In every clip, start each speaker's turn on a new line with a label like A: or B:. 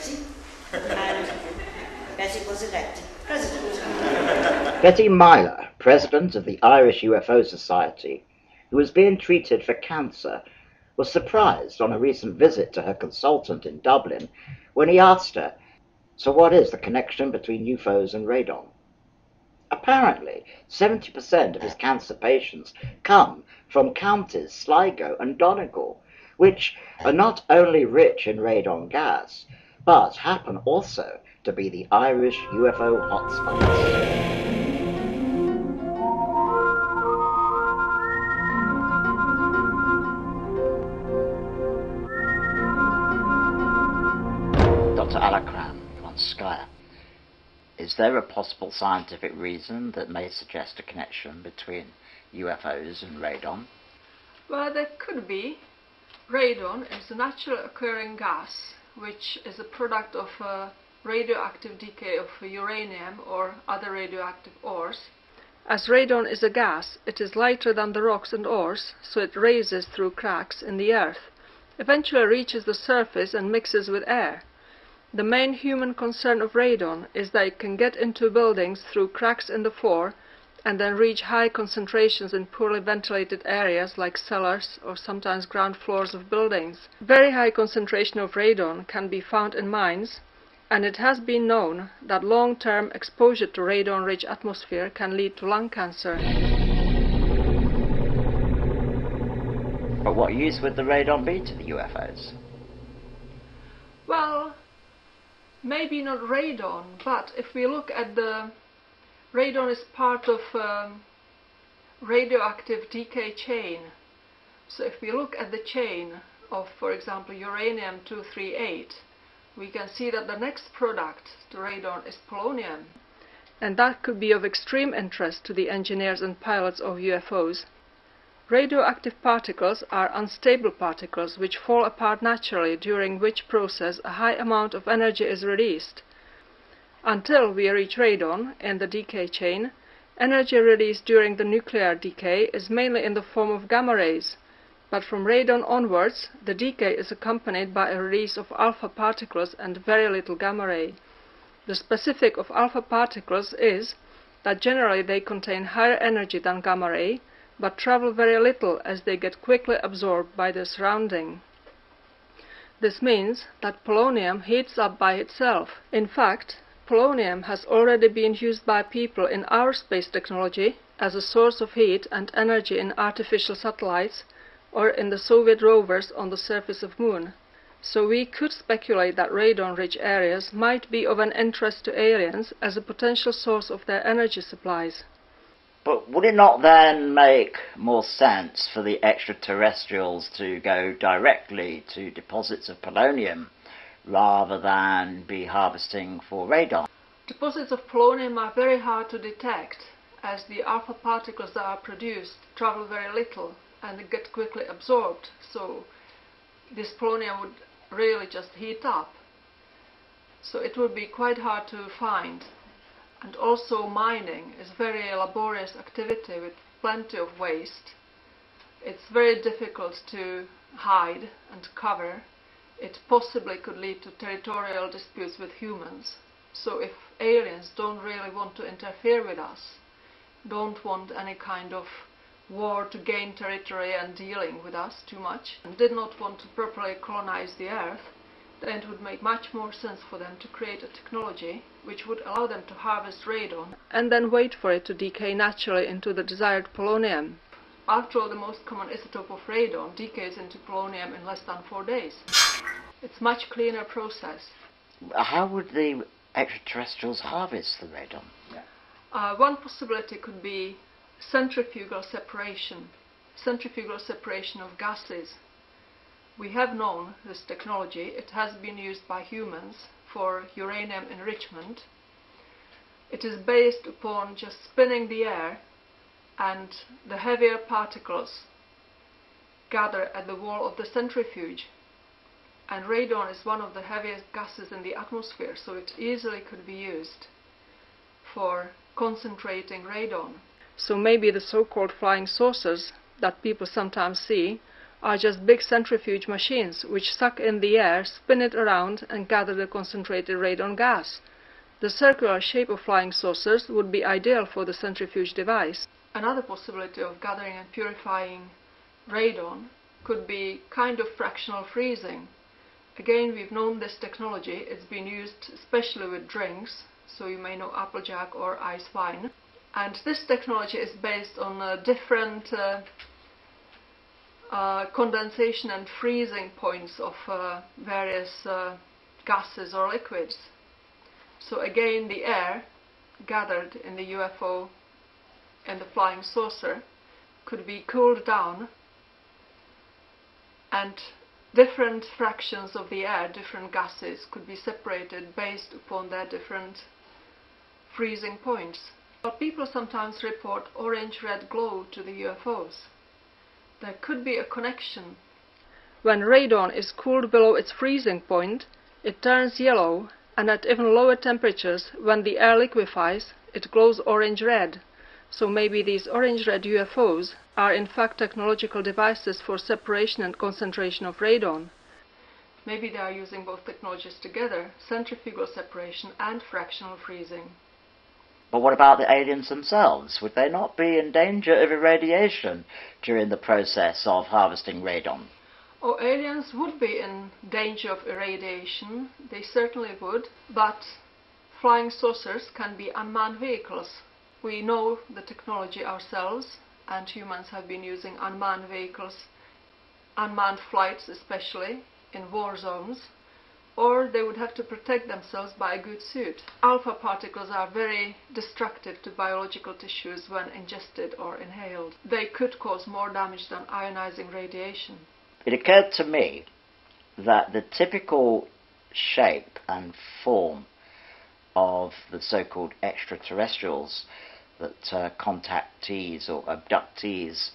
A: Bessie and Bessie was elected president.
B: Betty Meyler, president of the Irish UFO Society, who was being treated for cancer, was surprised on a recent visit to her consultant in Dublin when he asked her, So, what is the connection between UFOs and radon? Apparently, 70% of his cancer patients come from counties Sligo and Donegal, which are not only rich in radon gas, but happen also to be the Irish UFO hotspots. Dr. Alakram von Skyer, is there a possible scientific reason that may suggest a connection between UFOs and radon?
C: Well, there could be. Radon is a natural occurring gas which is a product of a radioactive decay of uranium or other radioactive ores. As radon is a gas, it is lighter than the rocks and ores, so it raises through cracks in the earth, eventually reaches the surface and mixes with air. The main human concern of radon is that it can get into buildings through cracks in the floor and then reach high concentrations in poorly ventilated areas like cellars or sometimes ground floors of buildings. Very high concentration of radon can be found in mines and it has been known that long-term exposure to radon-rich atmosphere can lead to lung cancer.
B: But what use would the radon be to the UFOs?
C: Well, maybe not radon, but if we look at the radon is part of um, radioactive decay chain. So if we look at the chain of, for example, uranium-238, we can see that the next product to radon is polonium. And that could be of extreme interest to the engineers and pilots of UFOs. Radioactive particles are unstable particles which fall apart naturally during which process a high amount of energy is released. Until we reach radon in the decay chain, energy released during the nuclear decay is mainly in the form of gamma rays, but from radon onwards, the decay is accompanied by a release of alpha particles and very little gamma ray. The specific of alpha particles is that generally they contain higher energy than gamma ray, but travel very little as they get quickly absorbed by the surrounding. This means that polonium heats up by itself. In fact, polonium has already been used by people in our space technology as a source of heat and energy in artificial satellites or in the Soviet rovers on the surface of Moon. So we could speculate that radon-rich areas might be of an interest to aliens as a potential source of their energy supplies.
B: But would it not then make more sense for the extraterrestrials to go directly to deposits of polonium rather than be harvesting for radon?
C: Deposits of polonium are very hard to detect as the alpha particles that are produced travel very little and get quickly absorbed. So this polonium would really just heat up. So it would be quite hard to find and also mining is a very laborious activity with plenty of waste. It's very difficult to hide and cover. It possibly could lead to territorial disputes with humans. So if aliens don't really want to interfere with us, don't want any kind of war to gain territory and dealing with us too much, and did not want to properly colonize the earth, then it would make much more sense for them to create a technology which would allow them to harvest radon and then wait for it to decay naturally into the desired polonium. After all, the most common isotope of radon decays into polonium in less than four days. It's much cleaner process.
B: How would the extraterrestrials harvest the radon?
C: Uh, one possibility could be centrifugal separation, centrifugal separation of gases we have known this technology. It has been used by humans for uranium enrichment. It is based upon just spinning the air and the heavier particles gather at the wall of the centrifuge. And radon is one of the heaviest gases in the atmosphere, so it easily could be used for concentrating radon. So maybe the so-called flying saucers that people sometimes see are just big centrifuge machines which suck in the air, spin it around, and gather the concentrated radon gas. The circular shape of flying saucers would be ideal for the centrifuge device. Another possibility of gathering and purifying radon could be kind of fractional freezing. Again, we've known this technology. It's been used especially with drinks, so you may know Applejack or ice wine. And this technology is based on different uh, uh, condensation and freezing points of uh, various uh, gases or liquids. So again, the air gathered in the UFO and the flying saucer could be cooled down and different fractions of the air, different gases, could be separated based upon their different freezing points. But people sometimes report orange-red glow to the UFOs. There could be a connection. When radon is cooled below its freezing point, it turns yellow, and at even lower temperatures, when the air liquefies, it glows orange-red. So maybe these orange-red UFOs are in fact technological devices for separation and concentration of radon. Maybe they are using both technologies together, centrifugal separation and fractional freezing.
B: But what about the aliens themselves? Would they not be in danger of irradiation during the process of harvesting radon?
C: Oh, aliens would be in danger of irradiation, they certainly would, but flying saucers can be unmanned vehicles. We know the technology ourselves, and humans have been using unmanned vehicles, unmanned flights especially, in war zones, or they would have to protect themselves by a good suit. Alpha particles are very destructive to biological tissues when ingested or inhaled. They could cause more damage than ionizing radiation.
B: It occurred to me that the typical shape and form of the so-called extraterrestrials that uh, contactees or abductees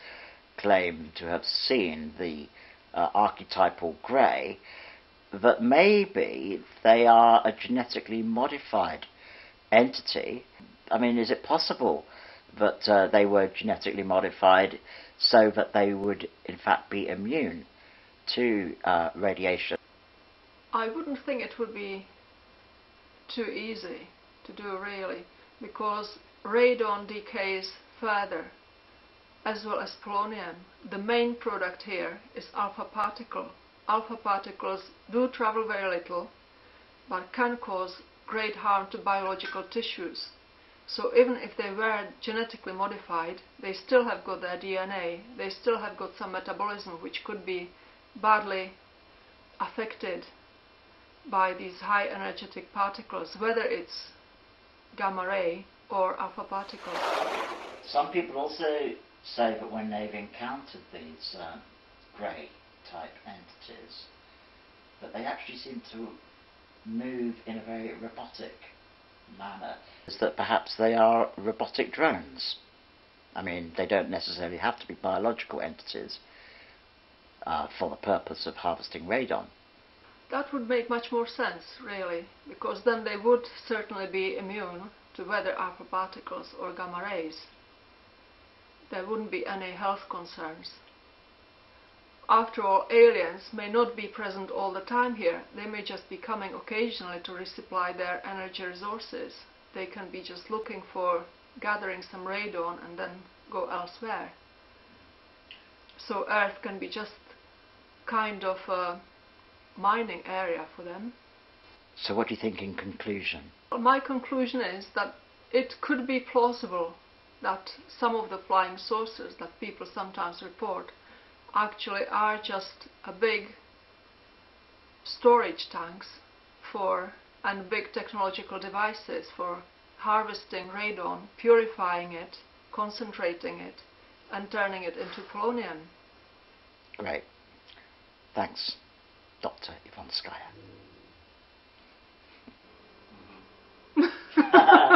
B: claim to have seen, the uh, archetypal grey, that maybe they are a genetically modified entity. I mean, is it possible that uh, they were genetically modified so that they would, in fact, be immune to uh, radiation?
C: I wouldn't think it would be too easy to do, really, because radon decays further, as well as polonium. The main product here is alpha particle alpha particles do travel very little, but can cause great harm to biological tissues. So even if they were genetically modified, they still have got their DNA, they still have got some metabolism which could be badly affected by these high energetic particles, whether it's gamma ray or alpha particles.
B: Some people also say that when they've encountered these uh, grey type entities, that they actually seem to move in a very robotic manner. Is that perhaps they are robotic drones? I mean, they don't necessarily have to be biological entities uh, for the purpose of harvesting radon.
C: That would make much more sense, really, because then they would certainly be immune to whether alpha particles or gamma rays. There wouldn't be any health concerns. After all, aliens may not be present all the time here. They may just be coming occasionally to resupply their energy resources. They can be just looking for gathering some radon and then go elsewhere. So Earth can be just kind of a mining area for them.
B: So what do you think in conclusion?
C: Well, my conclusion is that it could be plausible that some of the flying saucers that people sometimes report actually are just a big storage tanks for and big technological devices for harvesting radon, purifying it, concentrating it, and turning it into polonium.
B: Great. Thanks, Dr. Ivonskaya.